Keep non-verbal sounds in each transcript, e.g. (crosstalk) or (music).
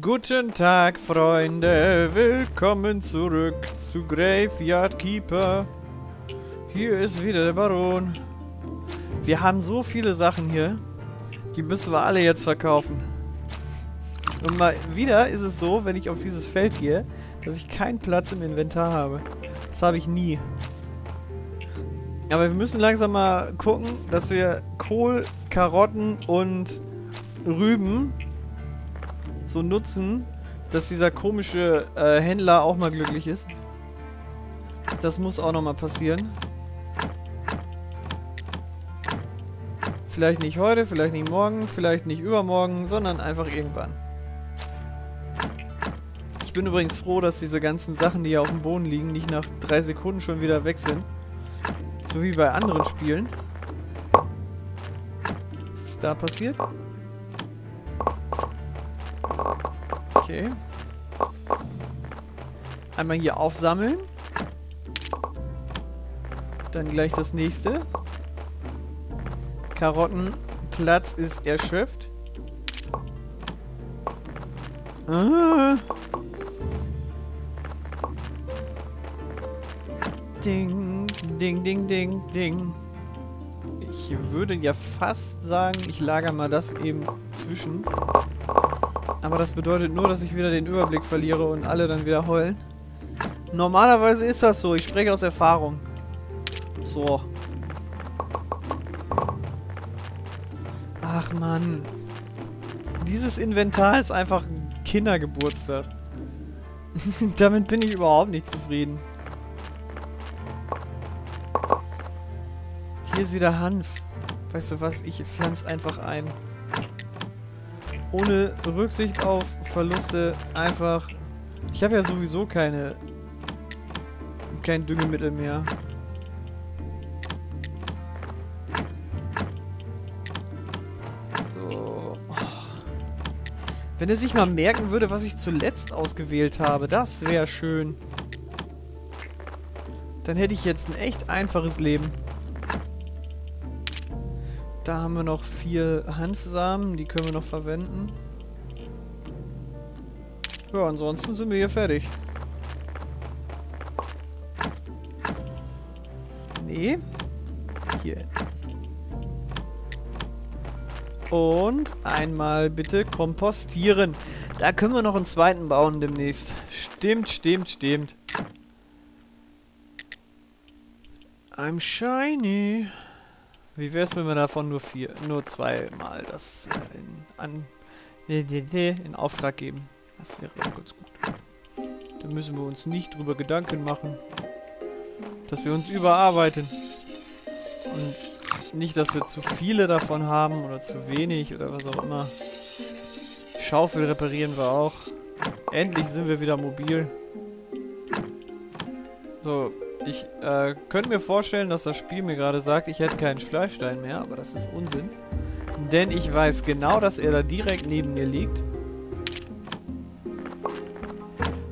Guten Tag, Freunde. Willkommen zurück zu Graveyard Keeper. Hier ist wieder der Baron. Wir haben so viele Sachen hier. Die müssen wir alle jetzt verkaufen. Und mal wieder ist es so, wenn ich auf dieses Feld gehe, dass ich keinen Platz im Inventar habe. Das habe ich nie. Aber wir müssen langsam mal gucken, dass wir Kohl, Karotten und Rüben so nutzen, dass dieser komische äh, Händler auch mal glücklich ist. Das muss auch nochmal passieren. Vielleicht nicht heute, vielleicht nicht morgen, vielleicht nicht übermorgen, sondern einfach irgendwann. Ich bin übrigens froh, dass diese ganzen Sachen, die hier auf dem Boden liegen, nicht nach drei Sekunden schon wieder weg sind. So wie bei anderen Spielen. Was ist da passiert? Okay. Einmal hier aufsammeln. Dann gleich das nächste. Karottenplatz ist erschöpft. Ah. Ding, ding, ding, ding, ding. Ich würde ja fast sagen, ich lager mal das eben zwischen. Aber das bedeutet nur, dass ich wieder den Überblick verliere und alle dann wieder heulen. Normalerweise ist das so. Ich spreche aus Erfahrung. So. Ach Mann. Dieses Inventar ist einfach Kindergeburtstag. (laughs) Damit bin ich überhaupt nicht zufrieden. Hier ist wieder Hanf. Weißt du was? Ich pflanze einfach ein. Ohne Rücksicht auf Verluste einfach... Ich habe ja sowieso keine... kein Düngemittel mehr. So... Wenn er sich mal merken würde, was ich zuletzt ausgewählt habe, das wäre schön. Dann hätte ich jetzt ein echt einfaches Leben. Da haben wir noch vier Hanfsamen, die können wir noch verwenden. Ja, ansonsten sind wir hier fertig. Nee. Hier. Und einmal bitte kompostieren. Da können wir noch einen zweiten bauen demnächst. Stimmt, stimmt, stimmt. I'm shiny. Wie wäre es, wenn wir davon nur vier, nur zweimal das äh, in, an, in Auftrag geben? Das wäre doch ganz gut. Dann müssen wir uns nicht drüber Gedanken machen, dass wir uns überarbeiten. Und nicht, dass wir zu viele davon haben oder zu wenig oder was auch immer. Schaufel reparieren wir auch. Endlich sind wir wieder mobil. Ich äh, könnte mir vorstellen, dass das Spiel mir gerade sagt, ich hätte keinen Schleifstein mehr, aber das ist Unsinn. Denn ich weiß genau, dass er da direkt neben mir liegt.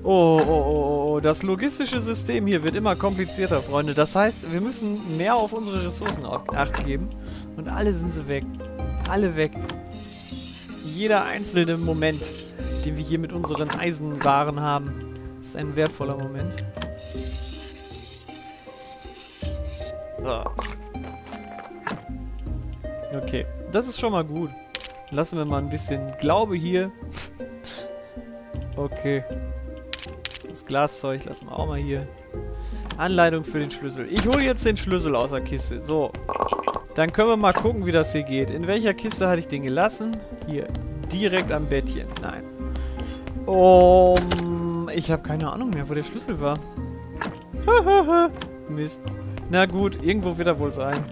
Oh, oh, oh, oh, das logistische System hier wird immer komplizierter, Freunde. Das heißt, wir müssen mehr auf unsere Ressourcen acht geben. Und alle sind sie weg. Alle weg. Jeder einzelne Moment, den wir hier mit unseren Eisenwaren haben, ist ein wertvoller Moment. Okay, das ist schon mal gut. Lassen wir mal ein bisschen Glaube hier. okay. Das Glaszeug lassen wir auch mal hier. Anleitung für den Schlüssel. Ich hole jetzt den Schlüssel aus der Kiste. So. Dann können wir mal gucken, wie das hier geht. In welcher Kiste hatte ich den gelassen? Hier. Direkt am Bettchen. Nein. Um, ich habe keine Ahnung mehr, wo der Schlüssel war. (laughs) Mist. Na gut, irgendwo wird er wohl sein.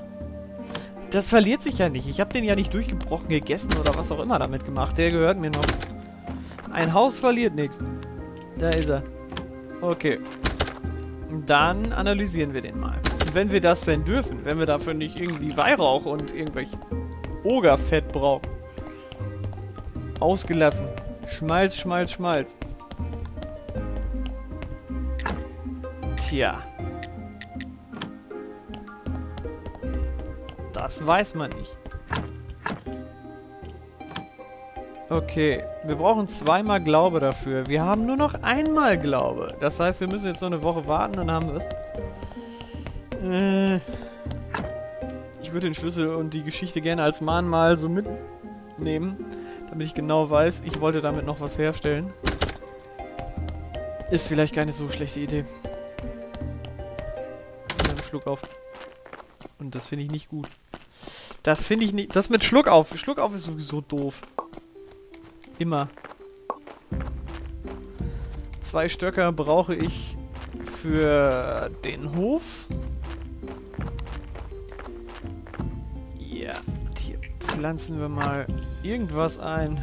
Das verliert sich ja nicht. Ich habe den ja nicht durchgebrochen gegessen oder was auch immer damit gemacht. Der gehört mir noch. Ein Haus verliert nichts. Da ist er. Okay. Dann analysieren wir den mal. Und wenn wir das denn dürfen, wenn wir dafür nicht irgendwie Weihrauch und irgendwelch Ogerfett brauchen. Ausgelassen. Schmalz, Schmalz, Schmalz. Tja. Das weiß man nicht. Okay, wir brauchen zweimal Glaube dafür. Wir haben nur noch einmal Glaube. Das heißt, wir müssen jetzt noch eine Woche warten, dann haben wir es. Äh, ich würde den Schlüssel und die Geschichte gerne als Mahnmal so mitnehmen, damit ich genau weiß, ich wollte damit noch was herstellen. Ist vielleicht keine so schlechte Idee. Einen Schluck auf. Und das finde ich nicht gut. Das finde ich nicht... Das mit Schluck auf. Schluck auf ist sowieso doof. Immer. Zwei Stöcker brauche ich für den Hof. Ja, und hier pflanzen wir mal irgendwas ein,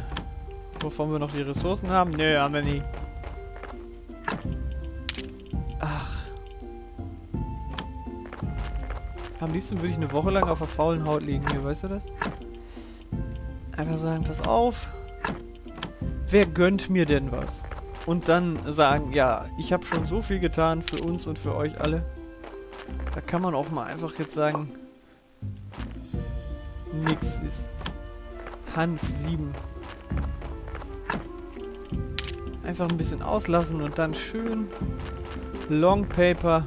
wovon wir noch die Ressourcen haben. Nö, haben wir nie. Am liebsten würde ich eine Woche lang auf der faulen Haut liegen hier, weißt du das? Einfach sagen, pass auf, wer gönnt mir denn was? Und dann sagen, ja, ich habe schon so viel getan für uns und für euch alle. Da kann man auch mal einfach jetzt sagen, nix ist. Hanf 7. Einfach ein bisschen auslassen und dann schön Long Paper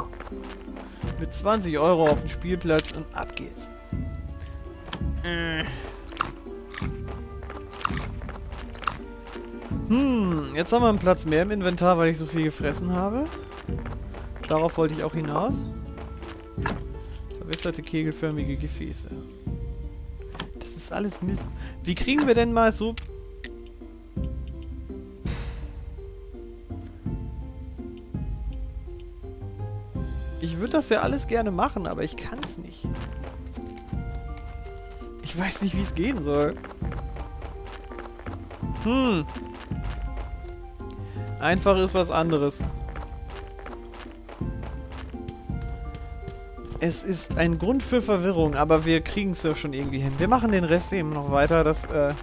mit 20 Euro auf den Spielplatz und ab geht's. Hm, jetzt haben wir einen Platz mehr im Inventar, weil ich so viel gefressen habe. Darauf wollte ich auch hinaus. Verwässerte kegelförmige Gefäße. Das ist alles Mist. Wie kriegen wir denn mal so... würde das ja alles gerne machen, aber ich kann es nicht. Ich weiß nicht, wie es gehen soll. Hm. Einfach ist was anderes. Es ist ein Grund für Verwirrung, aber wir kriegen es ja schon irgendwie hin. Wir machen den Rest eben noch weiter. Das, äh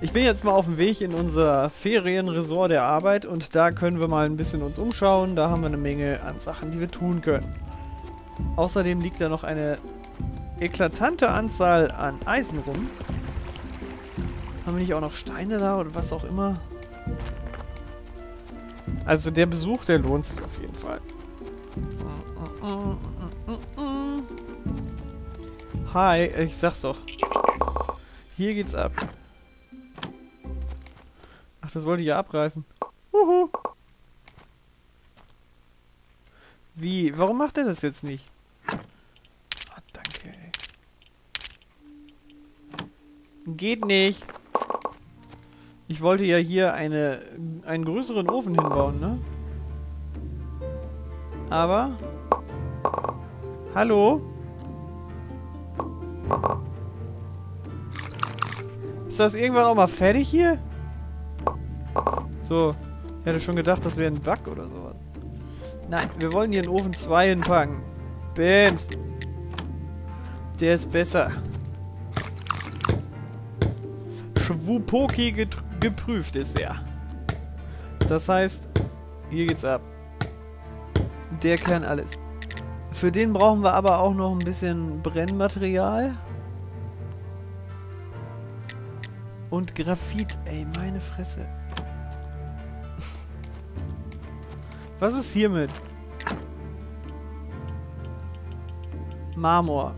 ich bin jetzt mal auf dem Weg in unser Ferienresort der Arbeit und da können wir mal ein bisschen uns umschauen. Da haben wir eine Menge an Sachen, die wir tun können. Außerdem liegt da noch eine eklatante Anzahl an Eisen rum. Haben wir nicht auch noch Steine da oder was auch immer? Also der Besuch, der lohnt sich auf jeden Fall. Hi, ich sag's doch. Hier geht's ab. Ach, das wollte ich ja abreißen. Uhu. Wie? Warum macht er das jetzt nicht? Oh, danke, ey. Geht nicht. Ich wollte ja hier eine, einen größeren Ofen hinbauen, ne? Aber... Hallo? Ist das irgendwann auch mal fertig hier? So. Ich hätte schon gedacht, das wäre ein Bug oder sowas. Nein, wir wollen hier einen Ofen 2 hinpacken. Bams. Der ist besser. Schwupoki geprüft ist er. Das heißt, hier geht's ab. Der kann alles. Für den brauchen wir aber auch noch ein bisschen Brennmaterial. Und Graphit, ey, meine Fresse. Was ist hiermit? Marmor.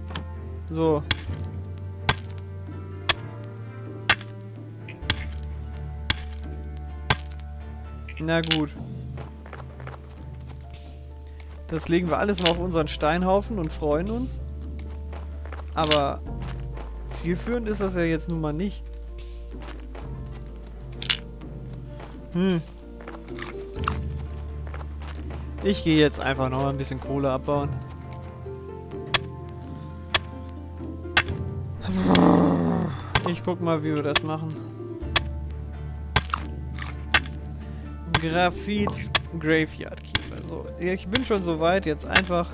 So. Na gut. Das legen wir alles mal auf unseren Steinhaufen und freuen uns. Aber zielführend ist das ja jetzt nun mal nicht. Hm. Ich gehe jetzt einfach noch ein bisschen Kohle abbauen. Ich guck mal, wie wir das machen. Graphit Graveyard Keeper. So, ich bin schon soweit. Jetzt einfach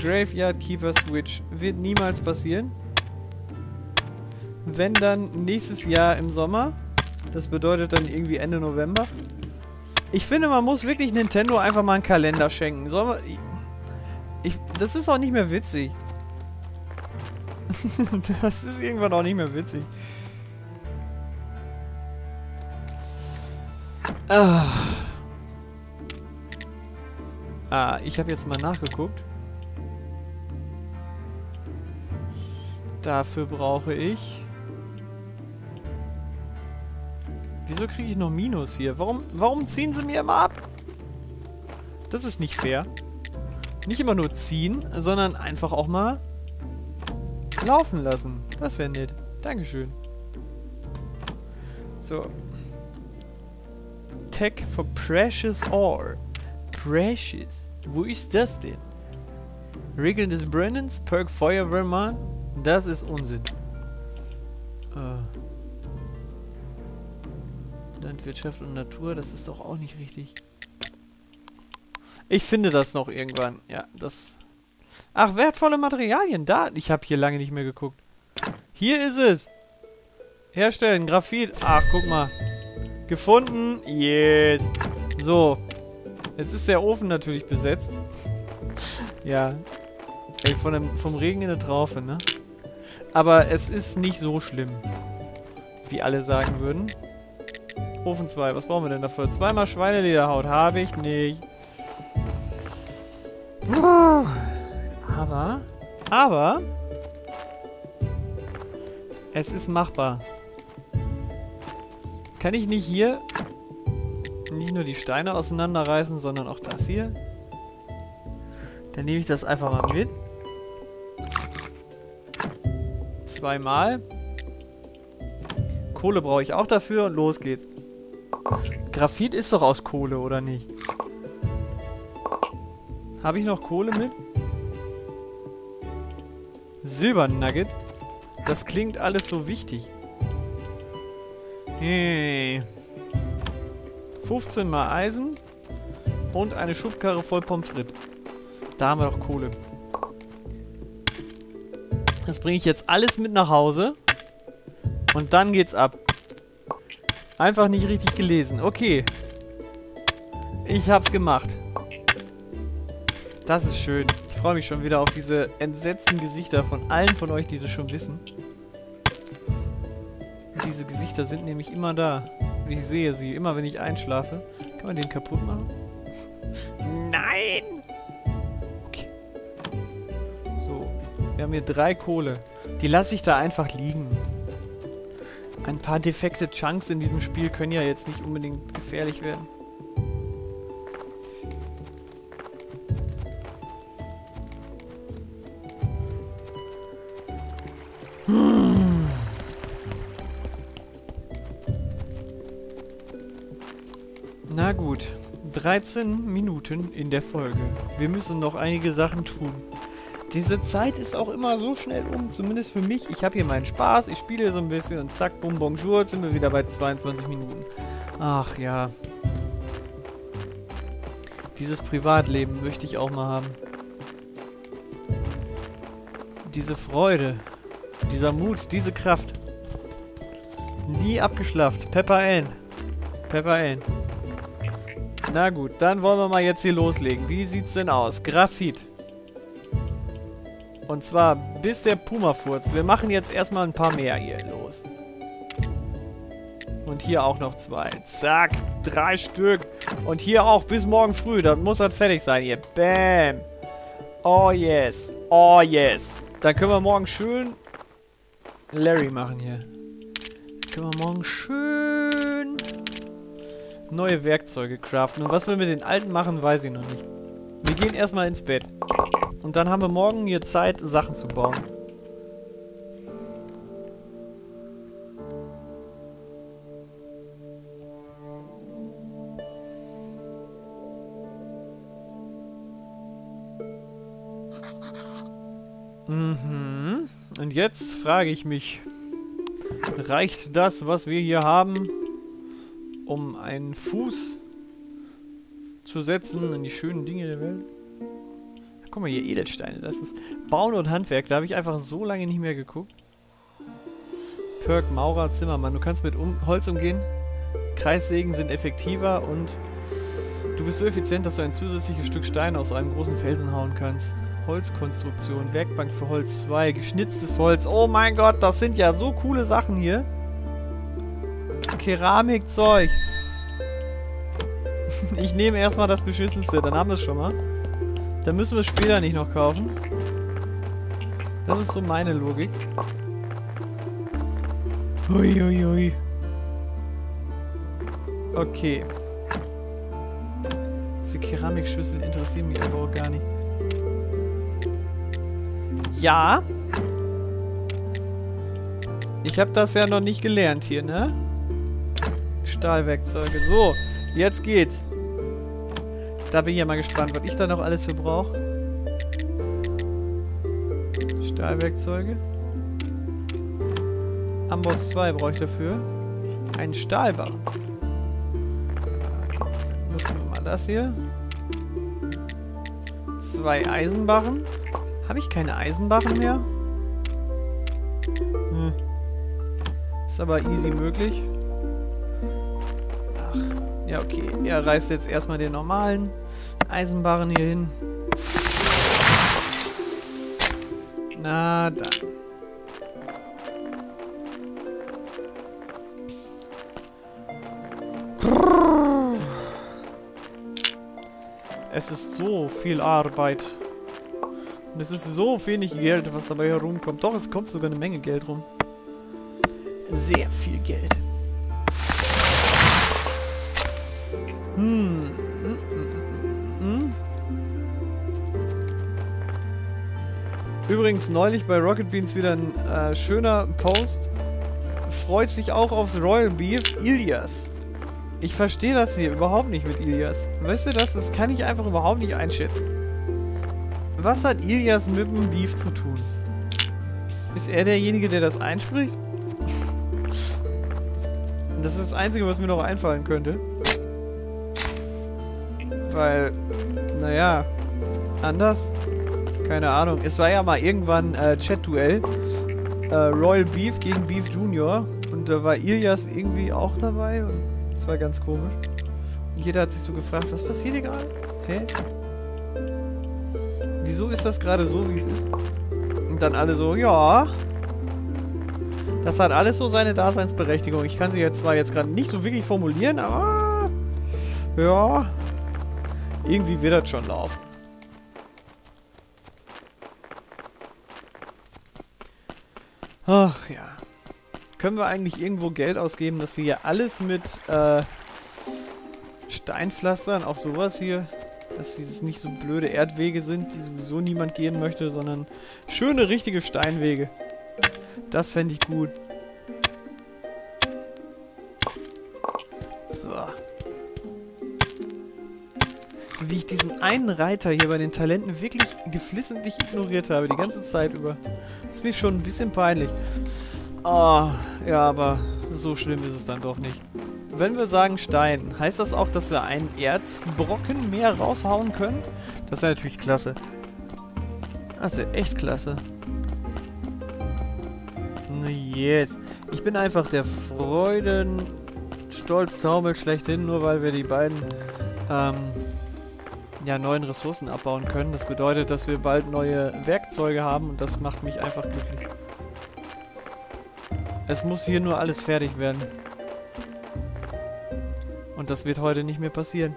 Graveyard Keeper Switch. Wird niemals passieren. Wenn dann nächstes Jahr im Sommer. Das bedeutet dann irgendwie Ende November. Ich finde, man muss wirklich Nintendo einfach mal einen Kalender schenken. Soll ich, das ist auch nicht mehr witzig. (laughs) das ist irgendwann auch nicht mehr witzig. Ah, ah ich habe jetzt mal nachgeguckt. Dafür brauche ich... Wieso kriege ich noch Minus hier? Warum, warum ziehen sie mir immer ab? Das ist nicht fair. Nicht immer nur ziehen, sondern einfach auch mal laufen lassen. Das wäre nett. Dankeschön. So. Tech for Precious Ore. Precious. Wo ist das denn? Regeln des Brennens, Perk Feuerwehrmann. Das ist Unsinn. Äh. Landwirtschaft und Natur, das ist doch auch nicht richtig. Ich finde das noch irgendwann. Ja, das... Ach, wertvolle Materialien. Da. Ich habe hier lange nicht mehr geguckt. Hier ist es. Herstellen. Graphit. Ach, guck mal. Gefunden. Yes. So. Jetzt ist der Ofen natürlich besetzt. (laughs) ja. Ey, von dem, vom Regen in der Traufe, ne? Aber es ist nicht so schlimm. Wie alle sagen würden. Ofen 2. Was brauchen wir denn dafür? Zweimal Schweinelederhaut. Habe ich nicht. Aber, aber, es ist machbar. Kann ich nicht hier nicht nur die Steine auseinanderreißen, sondern auch das hier? Dann nehme ich das einfach mal mit. Zweimal. Kohle brauche ich auch dafür und los geht's. Graphit ist doch aus Kohle, oder nicht? Habe ich noch Kohle mit? Silbernugget? Das klingt alles so wichtig. Hey. 15 mal Eisen und eine Schubkarre voll Pommes frites. Da haben wir doch Kohle. Das bringe ich jetzt alles mit nach Hause. Und dann geht's ab. Einfach nicht richtig gelesen. Okay. Ich hab's gemacht. Das ist schön. Ich freue mich schon wieder auf diese entsetzten Gesichter von allen von euch, die das schon wissen. Diese Gesichter sind nämlich immer da. Und ich sehe sie, immer wenn ich einschlafe. Kann man den kaputt machen? Nein! Okay. So. Wir haben hier drei Kohle. Die lasse ich da einfach liegen. Ein paar defekte Chunks in diesem Spiel können ja jetzt nicht unbedingt gefährlich werden. Na gut, 13 Minuten in der Folge. Wir müssen noch einige Sachen tun. Diese Zeit ist auch immer so schnell um, zumindest für mich. Ich habe hier meinen Spaß, ich spiele so ein bisschen und zack, bum, bonjour, sind wir wieder bei 22 Minuten. Ach ja. Dieses Privatleben möchte ich auch mal haben. Diese Freude, dieser Mut, diese Kraft. Nie abgeschlafft. Pepper Ann. Pepper Ann. Na gut, dann wollen wir mal jetzt hier loslegen. Wie sieht's denn aus? Graphit. Und zwar bis der Puma furzt. Wir machen jetzt erstmal ein paar mehr hier los. Und hier auch noch zwei. Zack, drei Stück. Und hier auch bis morgen früh. Dann muss das fertig sein hier. Bam. Oh yes. Oh yes. Dann können wir morgen schön Larry machen hier. Können wir morgen schön neue Werkzeuge craften. Und was wir mit den alten machen, weiß ich noch nicht. Wir gehen erstmal ins Bett. Und dann haben wir morgen hier Zeit, Sachen zu bauen. Mhm. Und jetzt frage ich mich, reicht das, was wir hier haben, um einen Fuß zu setzen in die schönen Dinge der Welt. Guck mal hier, Edelsteine. Das ist Bauen und Handwerk. Da habe ich einfach so lange nicht mehr geguckt. Perk, Maurer, Zimmermann. Du kannst mit um Holz umgehen. Kreissägen sind effektiver und du bist so effizient, dass du ein zusätzliches Stück Stein aus einem großen Felsen hauen kannst. Holzkonstruktion, Werkbank für Holz 2, geschnitztes Holz. Oh mein Gott, das sind ja so coole Sachen hier. Keramikzeug. (laughs) Ich nehme erstmal das Beschissenste, dann haben wir es schon mal. Dann müssen wir es später nicht noch kaufen. Das ist so meine Logik. Hui, hui, Okay. Diese Keramikschüsseln interessieren mich einfach auch gar nicht. Ja. Ich habe das ja noch nicht gelernt hier, ne? Stahlwerkzeuge. So, jetzt geht's. Da bin ich ja mal gespannt, was ich da noch alles für brauche. Stahlwerkzeuge. Amboss 2 brauche ich dafür. Einen Stahlbarren. Nutzen wir mal das hier. Zwei Eisenbarren. Habe ich keine Eisenbarren mehr? Hm. Ist aber easy möglich. Ach, ja okay. Er reißt jetzt erstmal den normalen Eisenbarren hier hin. Na dann. Es ist so viel Arbeit. Und es ist so wenig Geld, was dabei herumkommt. Doch, es kommt sogar eine Menge Geld rum. Sehr viel Geld. Hm, Übrigens neulich bei Rocket Beans wieder ein äh, schöner Post. Freut sich auch aufs Royal Beef Ilias. Ich verstehe das hier überhaupt nicht mit Ilias. Weißt du das? Das kann ich einfach überhaupt nicht einschätzen. Was hat Ilias mit dem Beef zu tun? Ist er derjenige, der das einspricht? das ist das Einzige, was mir noch einfallen könnte. Weil, naja, anders? Keine Ahnung. Es war ja mal irgendwann äh, Chat-Duell. Äh, Royal Beef gegen Beef Junior. Und da war Ilias irgendwie auch dabei. Und das war ganz komisch. Und jeder hat sich so gefragt, was passiert hier gerade? Hä? wieso ist das gerade so, wie es ist? Und dann alle so, ja. Das hat alles so seine Daseinsberechtigung. Ich kann sie jetzt zwar jetzt gerade nicht so wirklich formulieren, aber... Ja. Irgendwie wird das schon laufen. Ach ja. Können wir eigentlich irgendwo Geld ausgeben, dass wir hier alles mit äh, Steinpflastern, auch sowas hier, dass dieses nicht so blöde Erdwege sind, die sowieso niemand gehen möchte, sondern schöne, richtige Steinwege. Das fände ich gut. Einen Reiter hier bei den Talenten wirklich geflissentlich ignoriert habe, die ganze Zeit über. Das ist mir schon ein bisschen peinlich. Oh, ja, aber so schlimm ist es dann doch nicht. Wenn wir sagen Stein, heißt das auch, dass wir einen Erzbrocken mehr raushauen können? Das wäre natürlich klasse. Das wäre echt klasse. Yes. Ich bin einfach der Freuden Stolz Taumel schlechthin, nur weil wir die beiden ähm, ja, neuen Ressourcen abbauen können. Das bedeutet, dass wir bald neue Werkzeuge haben und das macht mich einfach glücklich. Es muss hier nur alles fertig werden. Und das wird heute nicht mehr passieren.